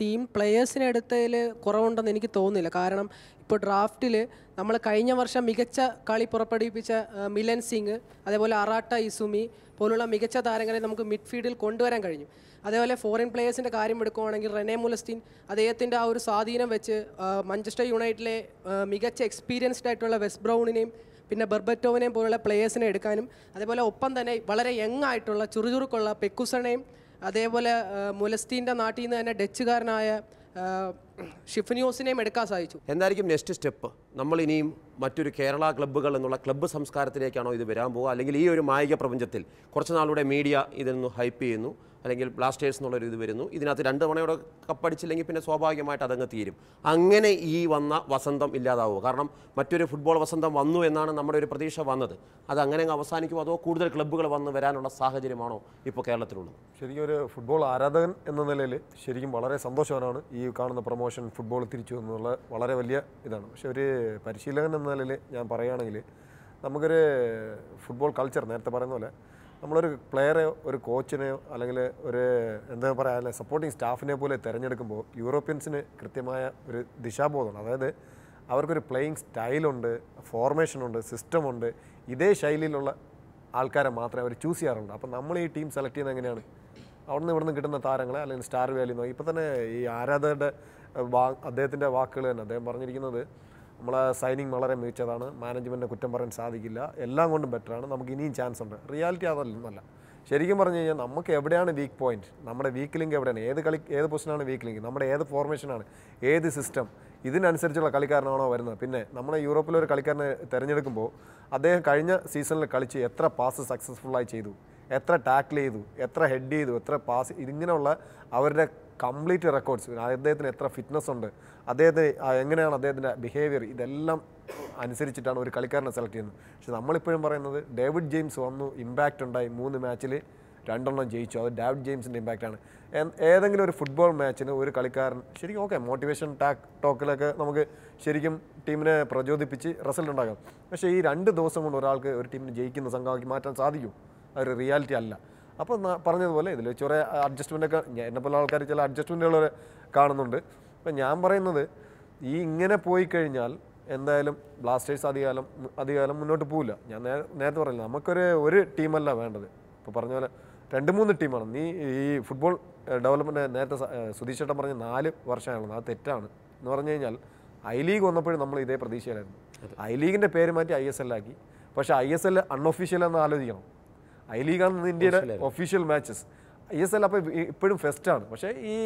ടീം പ്ലെയേഴ്സിനെ എടുത്തതിൽ കുറവുണ്ടെന്ന് എനിക്ക് തോന്നുന്നില്ല. കാരണം ഇപ്പോൾ ഡ്രാഫ്റ്റിൽ നമ്മൾ കഴിഞ്ഞ വർഷം മികച്ച കളി പുറപ്പെടുവിപ്പിച്ച മിലൻ സിംഗ് അതേപോലെ അറാട്ട ഇസുമി പോലുള്ള മികച്ച താരങ്ങളെ നമുക്ക് മിഡ്ഫീൽഡിൽ കൊണ്ടുവരാൻ കഴിഞ്ഞു. അതേപോലെ ഫോറിൻ പ്ലേയേഴ്സിന്റെ കാര്യം എടുക്കുകയാണെങ്കിൽ റെനെ മുലസ്റ്റീൻ അദ്ദേഹത്തിന്റെ ആ ഒരു സ്വാധീനം വെച്ച് മാഞ്ചസ്റ്റർ യുണൈറ്റിലെ മികച്ച എക്സ്പീരിയൻസ്ഡ് ആയിട്ടുള്ള വെസ്റ്റ് ബ്രൗണിനെയും പിന്നെ ബെർബറ്റോവിനെയും പോലുള്ള പ്ലേയേഴ്സിനെ എടുക്കാനും അതേപോലെ ഒപ്പം തന്നെ വളരെ യങ് ആയിട്ടുള്ള ചുറുചുറുക്കുള്ള പെക്കുസണെയും അതേപോലെ മുലസ്റ്റീന്റെ നാട്ടിൽ നിന്ന് തന്നെ ഡച്ചുകാരനായ ഷിഫ്നിയോസിനെയും എടുക്കാൻ സാധിച്ചു. എന്തായിരിക്കും നെക്സ്റ്റ് സ്റ്റെപ്പ് നമ്മൾ ഇനിയും മറ്റൊരു കേരള ക്ലബ്ബുകൾ എന്നുള്ള ക്ലബ്ബ് സംസ്കാരത്തിലേക്കാണോ ഇത് വരാൻ പോകുക? അല്ലെങ്കിൽ ഈ ഒരു മായിക പ്രപഞ്ചത്തിൽ കുറച്ച് നാളുടെ മീഡിയ ഇതിനൊന്ന് ഹൈപ്പ് ചെയ്യുന്നു. അല്ലെങ്കിൽ ബ്ലാസ്റ്റേഴ്സ് എന്നുള്ളൊരു ഇത് വരുന്നു. ഇതിനകത്ത് രണ്ട് തവണയോടെ കപ്പടിച്ചില്ലെങ്കിൽ പിന്നെ സ്വാഭാവികമായിട്ട് അതങ്ങ് തീരും. അങ്ങനെ ഈ വന്ന വസന്തം ഇല്ലാതാവുക. കാരണം മറ്റൊരു ഫുട്ബോൾ വസന്തം വന്നു എന്നാണ് നമ്മുടെ ഒരു പ്രതീക്ഷ വന്നത്. അത് അങ്ങനെ അവസാനിക്കുമോ? അതോ കൂടുതൽ ക്ലബ്ബുകൾ വന്ന് വരാനുള്ള സാഹചര്യമാണോ ഇപ്പോൾ കേരളത്തിലുള്ളത്? ശരിക്കും ഒരു ഫുട്ബോൾ ആരാധകൻ എന്ന നിലയിൽ ശരിക്കും വളരെ സന്തോഷവാനാണ് ഈ കാണുന്ന പ്രൊമോഷൻ ഫുട്ബോൾ തിരിച്ചു എന്നുള്ള വളരെ വലിയ ഇതാണ്. പക്ഷെ ഒരു പരിശീലകൻ എന്ന നിലയിൽ ഞാൻ പറയുകയാണെങ്കിൽ നമുക്കൊരു ഫുട്ബോൾ കൾച്ചർ നേരത്തെ പറയുന്ന പോലെ നമ്മളൊരു പ്ലെയറെ ഒരു കോച്ചിനെയോ അല്ലെങ്കിൽ ഒരു എന്താ പറയുക സപ്പോർട്ടിങ് സ്റ്റാഫിനെ പോലെ തിരഞ്ഞെടുക്കുമ്പോൾ യൂറോപ്യൻസിന് കൃത്യമായ ഒരു ദിശാബോധമാണ്. അതായത് അവർക്കൊരു പ്ലേയിങ് സ്റ്റൈലുണ്ട് ഫോർമേഷനുണ്ട് സിസ്റ്റമുണ്ട് ഇതേ ശൈലിയിലുള്ള ആൾക്കാരെ മാത്രമേ അവർ ചൂസ് ചെയ്യാറുള്ളൂ. അപ്പം നമ്മൾ ഈ ടീം സെലക്ട് ചെയ്യുന്നത് എങ്ങനെയാണ്? അവിടുന്ന് ഇവിടുന്ന് കിട്ടുന്ന താരങ്ങളെ അല്ലെങ്കിൽ സ്റ്റാർ വാല്യൂ നോക്കി ഇപ്പം തന്നെ ഈ ആരാധകരുടെ വാ അദ്ദേഹത്തിന്റെ വാക്കുകൾ തന്നെ അദ്ദേഹം പറഞ്ഞിരിക്കുന്നത് നമ്മളെ സൈനിങ് വളരെ മികച്ചതാണ് മാനേജ്മെന്റിനെ കുറ്റം പറയാൻ സാധിക്കില്ല എല്ലാം കൊണ്ടും ബെറ്ററാണ് നമുക്ക് ഇനിയും ചാൻസ് ഉണ്ട്. റിയാലിറ്റി അതല്ല. ശരിക്കും പറഞ്ഞു കഴിഞ്ഞാൽ നമുക്ക് എവിടെയാണ് വീക്ക് പോയിന്റ് നമ്മുടെ വീക്ക് ലിങ്ക് എവിടെയാണ്? ഏത് കളി ഏത് പൊസിഷനാണ് വീക്ക് ലിങ്ക് നമ്മുടെ ഏത് ഫോർമേഷനാണ് ഏത് സിസ്റ്റം ഇതിനനുസരിച്ചുള്ള കളിക്കാരനാണോ വരുന്നത്? പിന്നെ നമ്മളെ യൂറോപ്പിലെ ഒരു കളിക്കാരനെ തിരഞ്ഞെടുക്കുമ്പോൾ അദ്ദേഹം കഴിഞ്ഞ സീസണിൽ കളിച്ച് എത്ര പാസ് സക്സസ്ഫുള്ളായി ചെയ്തു? എത്ര ടാക്കിൾ ചെയ്തു? എത്ര ഹെഡ് ചെയ്തു? എത്ര പാസ് ഇതിങ്ങനെയുള്ള അവരുടെ കംപ്ലീറ്റ് റെക്കോർഡ്സ്. അദ്ദേഹത്തിന് എത്ര ഫിറ്റ്നസ് ഉണ്ട് അദ്ദേഹത്തിന് എങ്ങനെയാണ് അദ്ദേഹത്തിന്റെ ബിഹേവിയർ ഇതെല്ലാം അനുസരിച്ചിട്ടാണ് ഒരു കളിക്കാരനെ സെലക്ട് ചെയ്യുന്നത്. പക്ഷെ നമ്മളിപ്പോഴും പറയുന്നത് ഡേവിഡ് ജെയിംസ് വന്നു ഇമ്പാക്റ്റ് ഉണ്ടായി മൂന്ന് മാച്ചിൽ രണ്ടെണ്ണം ജയിച്ചു. അത് ഡാവിഡ് ജെയിംസിന്റെ ഇമ്പാക്റ്റാണ് ഏതെങ്കിലും ഒരു ഫുട്ബോൾ മാച്ചിന് ഒരു കളിക്കാരൻ ശരിക്കും ഓക്കെ മോട്ടിവേഷൻ ടാക് ടോക്കിലൊക്കെ നമുക്ക് ശരിക്കും ടീമിനെ പ്രചോദിപ്പിച്ച് റിസൾട്ട് ഉണ്ടാക്കാം. പക്ഷേ ഈ രണ്ട് ദിവസം കൊണ്ട് ഒരാൾക്ക് ഒരു ടീമിന് ജയിക്കുന്ന സംഘമാക്കി മാറ്റാൻ സാധിക്കും. അതൊരു റിയാലിറ്റി അല്ല. അപ്പോൾ പറഞ്ഞതുപോലെ ഇതിൽ ചെറിയ അഡ്ജസ്റ്റ്മെന്റ് ഒക്കെ ഞാൻ- എന്നെ പോലെ ആൾക്കാർ ചില അഡ്ജസ്റ്റ്മെന്റുകൾ കാണുന്നുണ്ട്. അപ്പം ഞാൻ പറയുന്നത് ഈ ഇങ്ങനെ പോയി കഴിഞ്ഞാൽ എന്തായാലും ബ്ലാസ്റ്റേഴ്സ് അധികാലം അധികാലം മുന്നോട്ട് പോവില്ല. ഞാൻ നേരത്തെ പറഞ്ഞില്ല നമുക്കൊരു ഒരു ടീമല്ല വേണ്ടത്. ഇപ്പോൾ പറഞ്ഞ പോലെ രണ്ട് മൂന്ന് ടീമാണ്. നീ ഈ ഫുട്ബോൾ ഡെവലപ്മെന്റ് നേരത്തെ സുധീഷ് ചേട്ടൻ പറഞ്ഞ നാല് വർഷമായിരുന്നു അത് തെറ്റാണ്. എന്ന് പറഞ്ഞു കഴിഞ്ഞാൽ ഐ ലീഗ് വന്നപ്പോഴും നമ്മൾ ഇതേ പ്രതീക്ഷയിലായിരുന്നു. ഐ ലീഗിന്റെ പേര് മാറ്റി ഐ എസ് എൽ ആക്കി. പക്ഷേ ഐ എസ് എൽ അൺഒഫീഷ്യൽ എന്ന് ആലോചിക്കണം. ഐ ലീഗാണ് ഇന്ത്യയുടെ official matches I S L അപ്പോൾ ഇപ്പോഴും ഫെസ്റ്റാണ് പക്ഷേ ഈ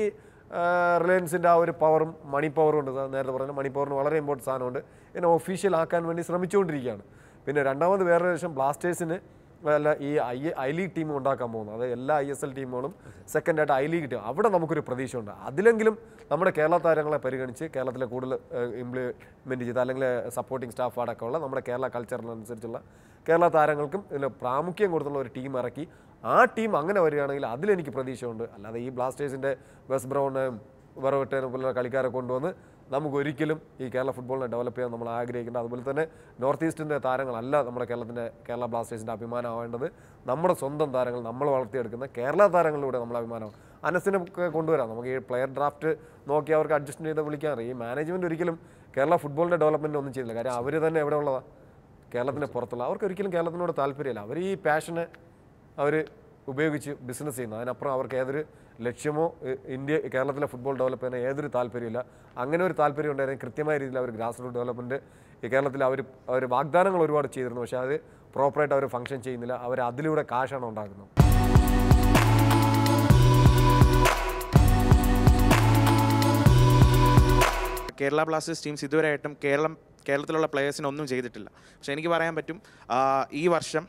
റിലയൻസിന്റെ ആ ഒരു പവറും മണി പവറും ഉണ്ട്. നേരത്തെ പറഞ്ഞ മണി പവറിന് വളരെ ഇമ്പോർട്ടന്റ് സാധനമുണ്ട്. ഇതിനെ ഒഫീഷ്യൽ ആക്കാൻ വേണ്ടി ശ്രമിച്ചുകൊണ്ടിരിക്കുകയാണ്. പിന്നെ രണ്ടാമത് വേറൊരു വിഷയം ബ്ലാസ്റ്റേഴ്സിന് അല്ല ഈ ഐ ഐ ലീഗ് ടീം ഉണ്ടാക്കാൻ പോകുന്നത്. അത് എല്ലാ ഐ എസ് എൽ ടീമുകളും സെക്കൻഡായിട്ട് ഐ ലീഗ് ടീം അവിടെ നമുക്കൊരു പ്രതീക്ഷയുണ്ട്. അതിലെങ്കിലും നമ്മുടെ കേരള താരങ്ങളെ പരിഗണിച്ച് കേരളത്തിലെ കൂടുതൽ ഇംപ്ലിമെന്റ് ചെയ്ത് അല്ലെങ്കിൽ സപ്പോർട്ടിംഗ് സ്റ്റാഫ് അടക്കമുള്ള നമ്മുടെ കേരള കൾച്ചറിനനുസരിച്ചുള്ള കേരള താരങ്ങൾക്കും ഇതിൽ പ്രാമുഖ്യം കൊടുത്തുള്ള ഒരു ടീം ഇറക്കി ആ ടീം അങ്ങനെ വരികയാണെങ്കിൽ അതിലെനിക്ക് പ്രതീക്ഷയുണ്ട്. അല്ലാതെ ഈ ബ്ലാസ്റ്റേഴ്സിന്റെ വെസ്റ്റ് ബ്രൗണും വെറവട്ടേനും പോലുള്ള കളിക്കാരെ കൊണ്ടുവന്ന് നമുക്ക് ഒരിക്കലും ഈ കേരള ഫുട്ബോളിനെ ഡെവലപ്പ് ചെയ്യാൻ നമ്മൾ ആഗ്രഹിക്കേണ്ട. അതുപോലെ തന്നെ നോർത്ത് ഈസ്റ്റിന്റെ താരങ്ങളല്ല നമ്മുടെ കേരളത്തിന്റെ കേരള ബ്ലാസ്റ്റേഴ്സിന്റെ അഭിമാനമാവേണ്ടത്. നമ്മുടെ സ്വന്തം താരങ്ങൾ നമ്മൾ വളർത്തിയെടുക്കുന്ന കേരള താരങ്ങളിലൂടെ നമ്മൾ അഭിമാനമാണ് അനസിനെ കൊണ്ടുവരാം. നമുക്ക് ഈ പ്ലെയർ ഡ്രാഫ്റ്റ് നോക്കി അവർക്ക് അഡ്ജസ്റ്റ് ചെയ്ത് വിളിക്കാൻ ഈ മാനേജ്മെന്റ് ഒരിക്കലും കേരള ഫുട്ബോളിന്റെ ഡെവലപ്മെന്റ് ഒന്നും ചെയ്തില്ല. കാര്യം അവർ തന്നെ എവിടെ ഉള്ളതാണ് കേരളത്തിന്റെ പുറത്തുള്ള. അവർക്ക് ഒരിക്കലും കേരളത്തിനോട് താല്പര്യമില്ല. അവർ ഈ പാഷനെ അവർ ഉപയോഗിച്ച് ബിസിനസ് ചെയ്യുന്നു. അതിനപ്പുറം അവർക്ക് ഏതൊരു ലക്ഷ്യമോ ഇന്ത്യ കേരളത്തിലെ ഫുട്ബോൾ ഡെവലപ്പ് ചെയ്യാൻ ഏതൊരു താല്പര്യമില്ല അങ്ങനെ ഒരു താല്പര്യം ഉണ്ടായിരുന്നെങ്കിൽ കൃത്യമായ രീതിയിൽ അവർ ഗ്രാസ് റൂട്ട് ഡെവലപ്മെന്റ് കേരളത്തിൽ അവർ അവർ വാഗ്ദാനങ്ങൾ ഒരുപാട് ചെയ്തിരുന്നു. പക്ഷേ അത് പ്രോപ്പറായിട്ട് അവർ ഫംഗ്ഷൻ ചെയ്യുന്നില്ല. അവർ അതിലൂടെ കാശാണ് ഉണ്ടാക്കുന്നത്. കേരള ബ്ലാസ്റ്റേഴ്സ് ടീംസ് ഇതുവരെയായിട്ടും കേരളം കേരളത്തിലുള്ള പ്ലേയേഴ്സിനൊന്നും ചെയ്തിട്ടില്ല. പക്ഷേ എനിക്ക് പറയാൻ പറ്റും ഈ വർഷം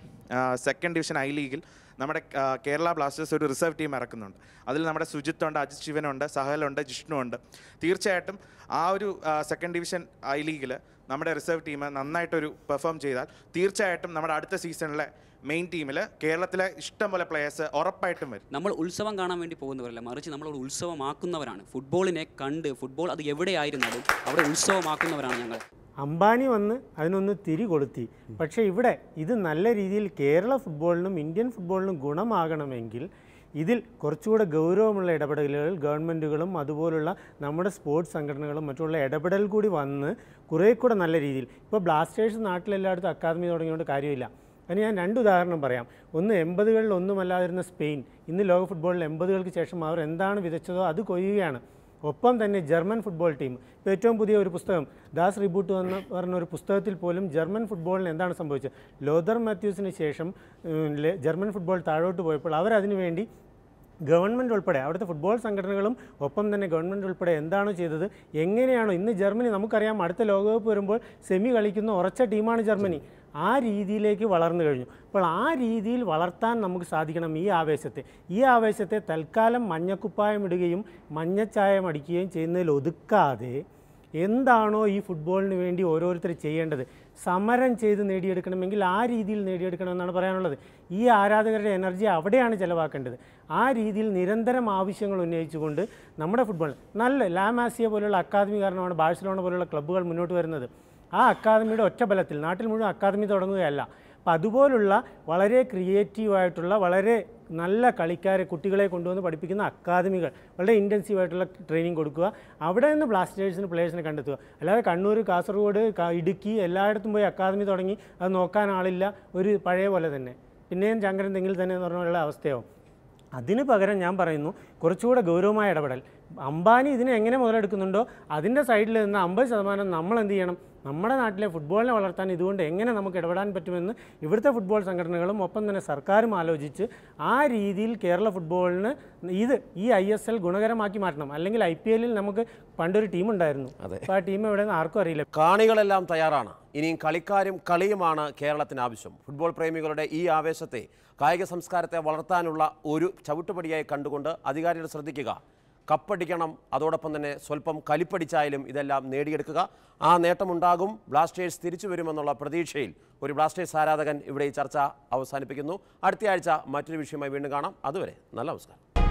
സെക്കൻഡ് ഡിവിഷൻ ഐ ലീഗിൽ നമ്മുടെ കേരള ബ്ലാസ്റ്റേഴ്സ് ഒരു റിസർവ് ടീം ഇറക്കുന്നുണ്ട്. അതിൽ നമ്മുടെ സുജിത്തുണ്ട് അജിത് ശിവനുണ്ട് സഹലുണ്ട് ജിഷ്ണുണ്ട്. തീർച്ചയായിട്ടും ആ ഒരു സെക്കൻഡ് ഡിവിഷൻ ഐ ലീഗിൽ നമ്മുടെ റിസർവ് ടീം നന്നായിട്ടൊരു പെർഫോം ചെയ്താൽ തീർച്ചയായിട്ടും നമ്മുടെ അടുത്ത സീസണിലെ മെയിൻ ടീമിൽ കേരളത്തിലെ ഇഷ്ടംപോലെ പ്ലേയേഴ്സ് ഉറപ്പായിട്ടും വരും. നമ്മൾ ഉത്സവം കാണാൻ വേണ്ടി പോകുന്നവരല്ല മറിച്ച് നമ്മൾ ഉത്സവമാക്കുന്നവരാണ്. ഫുട്ബോളിനെ കണ്ട് ഫുട്ബോൾ അത് എവിടെയായിരുന്നാലും അവിടെ ഉത്സവമാക്കുന്നവരാണ് ഞങ്ങൾ. അംബാനി വന്ന് അതിനൊന്ന് തിരി കൊളുത്തി. പക്ഷേ ഇവിടെ ഇത് നല്ല രീതിയിൽ കേരള ഫുട്ബോളിനും ഇന്ത്യൻ ഫുട്ബോളിനും ഗുണമാകണമെങ്കിൽ ഇതിൽ കുറച്ചുകൂടെ ഗൗരവമുള്ള ഇടപെടലുകൾ ഗവൺമെന്റുകളും അതുപോലുള്ള നമ്മുടെ സ്പോർട്സ് സംഘടനകളും മറ്റുള്ള ഇടപെടൽ കൂടി വന്ന് കുറേ കൂടെ നല്ല രീതിയിൽ. ഇപ്പോൾ ബ്ലാസ്റ്റേഴ്സ് നാട്ടിലെല്ലായിടത്തും അക്കാദമി തുടങ്ങിയതുകൊണ്ട് കാര്യമില്ല. അതിന് ഞാൻ രണ്ട് ഉദാഹരണം പറയാം. ഒന്ന് എൺപതുകളിൽ ഒന്നുമല്ലാതിരുന്ന സ്പെയിൻ. ഇന്ന് ലോക ഫുട്ബോളിൽ എൺപതുകൾക്ക് ശേഷം അവർ എന്താണ് വിതച്ചതോ അത് കൊയ്യുകയാണ്. ഒപ്പം തന്നെ ജർമ്മൻ ഫുട്ബോൾ ടീം ഇപ്പോൾ ഏറ്റവും പുതിയ ഒരു പുസ്തകം. ദാസ് റിബൂട്ട് എന്ന് പറഞ്ഞ ഒരു പുസ്തകത്തിൽ പോലും ജർമ്മൻ ഫുട്ബോളിന് എന്താണ് സംഭവിച്ചത്? ലോതർ മാത്യൂസിന് ശേഷം ജർമ്മൻ ഫുട്ബോൾ താഴോട്ട് പോയപ്പോൾ അവരതിനു വേണ്ടി ഗവൺമെന്റ് ഉൾപ്പെടെ അവിടുത്തെ ഫുട്ബോൾ സംഘടനകളും ഒപ്പം തന്നെ ഗവൺമെന്റ് ഉൾപ്പെടെ എന്താണ് ചെയ്തത് എങ്ങനെയാണോ ഇന്ന് ജർമ്മനി നമുക്കറിയാം അടുത്ത ലോകകപ്പ് വരുമ്പോൾ സെമി കളിക്കുന്ന ഉറച്ച ടീമാണ് ജർമ്മനി. ആ രീതിയിലേക്ക് വളർന്നു കഴിഞ്ഞു. അപ്പോൾ ആ രീതിയിൽ വളർത്താൻ നമുക്ക് സാധിക്കണം ഈ ആവേശത്തെ. ഈ ആവേശത്തെ തൽക്കാലം മഞ്ഞക്കുപ്പായം ഇടുകയും മഞ്ഞച്ചായം അടിക്കുകയും ചെയ്യുന്നതിൽ ഒതുക്കാതെ എന്താണോ ഈ ഫുട്ബോളിന് വേണ്ടി ഓരോരുത്തർ ചെയ്യേണ്ടത്? സമരം ചെയ്ത് നേടിയെടുക്കണമെങ്കിൽ ആ രീതിയിൽ നേടിയെടുക്കണമെന്നാണ് പറയാനുള്ളത്. ഈ ആരാധകരുടെ എനർജി അവിടെയാണ് ചിലവാക്കേണ്ടത്. ആ രീതിയിൽ നിരന്തരം ആവശ്യങ്ങൾ ഉന്നയിച്ചുകൊണ്ട് നമ്മുടെ ഫുട്ബോൾ നല്ല ലാമാസിയ പോലുള്ള അക്കാദമി കാരണമാണ് ബാഴ്സലോണ പോലുള്ള ക്ലബ്ബുകൾ മുന്നോട്ട് വരുന്നത്. ആ അക്കാദമിയുടെ ഒറ്റ ബലത്തിൽ നാട്ടിൽ മുഴുവൻ അക്കാദമി തുടങ്ങുകയല്ല. അപ്പം അതുപോലുള്ള വളരെ ക്രിയേറ്റീവായിട്ടുള്ള വളരെ നല്ല കളിക്കാരെ കുട്ടികളെ കൊണ്ടുവന്ന് പഠിപ്പിക്കുന്ന അക്കാദമികൾ വളരെ ഇന്റൻസീവായിട്ടുള്ള ട്രെയിനിങ് കൊടുക്കുക അവിടെ നിന്ന് ബ്ലാസ്റ്റേഴ്സിന് പ്ലേയേഴ്സിനെ കണ്ടെത്തുക. അല്ലാതെ കണ്ണൂർ കാസർഗോഡ് ഇടുക്കി എല്ലായിടത്തും പോയി അക്കാദമി തുടങ്ങി അത് നോക്കാൻ ആളില്ല ഒരു പഴയ പോലെ തന്നെ. പിന്നെയും ചങ്കരൻ തന്നെ എന്ന് പറഞ്ഞുള്ള അവസ്ഥയാവും. അതിന് പകരം ഞാൻ പറയുന്നു കുറച്ചുകൂടെ ഗൗരവമായ ഇടപെടൽ. അംബാനി ഇതിനെ എങ്ങനെ മുതലെടുക്കുന്നുണ്ടോ അതിന്റെ സൈഡിൽ നിന്ന് അമ്പത് ശതമാനം നമ്മൾ എന്ത് ചെയ്യണം? നമ്മുടെ നാട്ടിലെ ഫുട്ബോളിനെ വളർത്താൻ ഇതുകൊണ്ട് എങ്ങനെ നമുക്ക് ഇടപെടാൻ പറ്റുമെന്ന് ഇവിടുത്തെ ഫുട്ബോൾ സംഘടനകളും ഒപ്പം തന്നെ സർക്കാരും ആലോചിച്ച് ആ രീതിയിൽ കേരള ഫുട്ബോളിന് ഇത് ഈ ഐ എസ് എൽ ഗുണകരമാക്കി മാറ്റണം. അല്ലെങ്കിൽ ഐ പി എല്ലിൽ നമുക്ക് പണ്ടൊരു ടീം ഉണ്ടായിരുന്നു. അപ്പോൾ ആ ടീം എവിടെ നിന്ന് ആർക്കും അറിയില്ല. കാണികളെല്ലാം തയ്യാറാണ്. ഇനിയും കളിക്കാരും കളിയുമാണ് കേരളത്തിന് ആവശ്യം. ഫുട്ബോൾ പ്രേമികളുടെ ഈ ആവേശത്തെ കായിക സംസ്കാരത്തെ വളർത്താനുള്ള ഒരു ചവിട്ടുപടിയായി കണ്ടുകൊണ്ട് അധികാരികൾ ശ്രദ്ധിക്കുക. കപ്പടിക്കണം. അതോടൊപ്പം തന്നെ സ്വല്പം കലിപ്പടിച്ചായാലും ഇതെല്ലാം നേടിയെടുക്കുക. ആ നേട്ടമുണ്ടാകും. ബ്ലാസ്റ്റേഴ്സ് തിരിച്ചു വരുമെന്നുള്ള പ്രതീക്ഷയിൽ ഒരു ബ്ലാസ്റ്റേഴ്സ് ആരാധകൻ ഇവിടെ ഈ ചർച്ച അവസാനിപ്പിക്കുന്നു. അടുത്തയാഴ്ച മറ്റൊരു വിഷയമായി വീണ്ടും കാണാം. അതുവരെ നല്ല നമസ്കാരം.